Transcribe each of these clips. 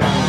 네.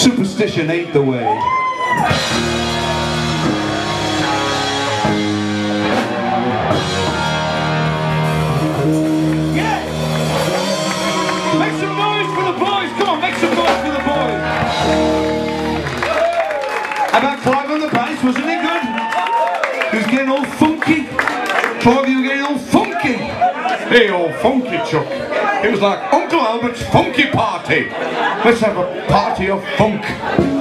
Superstition ain't the way. Yeah! Make some noise for the boys! Come on, make some noise for the boys! About Clive on the bass, wasn't he good? He was getting all funky. Clive, you were getting all funky. Hey, all funky, Chuck. It was like Uncle Albert's funky party. Let's have a party of funk.